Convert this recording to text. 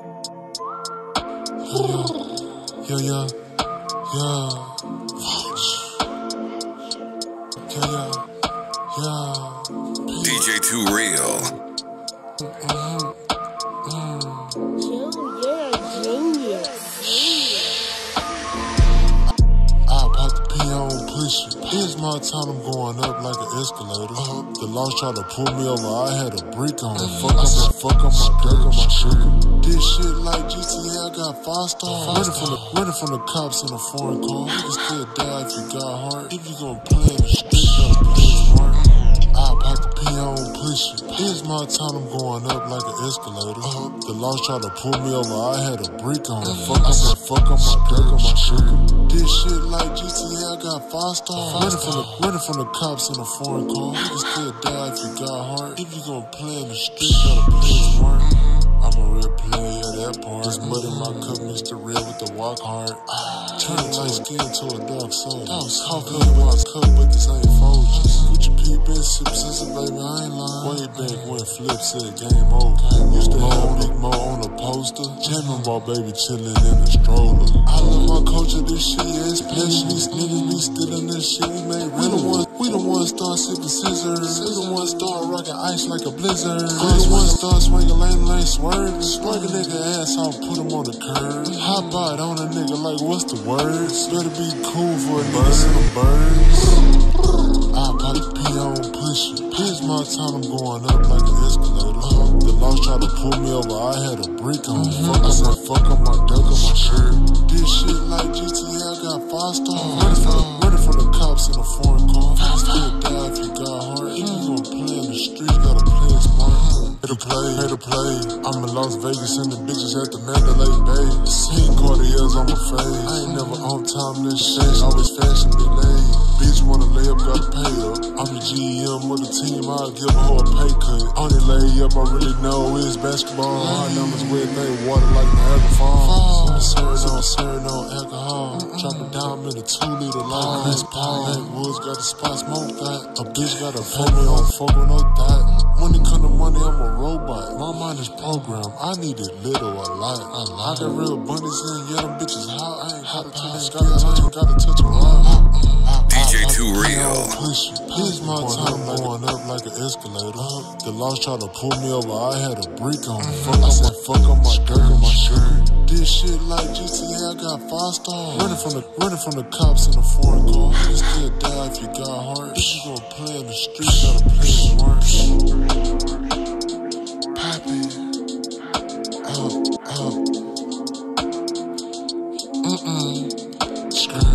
Yeah, yeah, yeah. Yeah, yeah, yeah. DJ Too Real. Dude, Here's my time, I'm going up like an escalator. The laws try to pull me over, I had a brick on. Fuck on my, fuck on my dirt on my sugar. This shit like GTA, I got five stars. Running from the, running from the cops in a foreign car. You can still die if you got heart. If you gon' play in the street, gotta play smart. I pop the P on push it. Here's my time, I'm going up like an escalator. The laws try to pull me over, I had a brick on. Fuck on my, fuck on my dirt on my sugar. This shit like GTA, I got five stars. Running from the, running from the cops in a foreign car. You can still die if you got heart. If you gon' play in the street, gotta play smart. I'm a real player at that part. Just mud in my cup, Mr. Real with the walk hard. Turn light skin to a dark soul. Coffee in my cup, but this ain't Folgers. Peep in, sip baby, I ain't lying. Way back when Flip said game over. Used to have Big Moe on a poster. Jamming ball, baby, chillin' in the stroller. I love my culture, this shit, is especially. These niggas be stealing this shit. Made we the ones, we the ones start sipping scissors. We the ones start rocking ice like a blizzard. We the ones start swinging lane lane swerving. Swing a nigga ass off, put him on the curb. Hop out on a nigga like, what's the words? Better be cool for a nigga, them birds. I My time, I'm going up like an escalator. The laws try to pull me over, I had a brick on. Fuck on my, fuck on my duck on my shirt. This shit like GTA, I got five stars. Running from, running from Play. I'm in Las Vegas and the bitches at the Mandalay Bay. Seen Cartiers on my face. I ain't never on time, this shit. Always fashion delayed. Bitch wanna lay up, gotta pay up. I'm the GM of the team, I'll give her a pay cut. Only lay up, I really know is basketball. My numbers with they water like Niagara Falls. Serving on, serving on alcohol. Drop it down in a two liter like Chris Paul. Backwoods got a spot, smoke that. A bitch got a me on fuck with no that. Robot. My mind is programmed. I need it little, a lot. A lot. I got real bunnies in, yeah, them bitches hot. I ain't gotta touch, gotta touch, gotta touch a rock. DJ TuReel. Push it. Here's my time going up like an escalator. The laws try to pull me over, I had a brick on. Fuck on my, fuck on my dirt on my shirt. This shit like GTA, I got five stars. Running from the, running from the cops in a foreign car. You still die if you got heart. If you gon' play in the street, gotta play smart. Pop Screw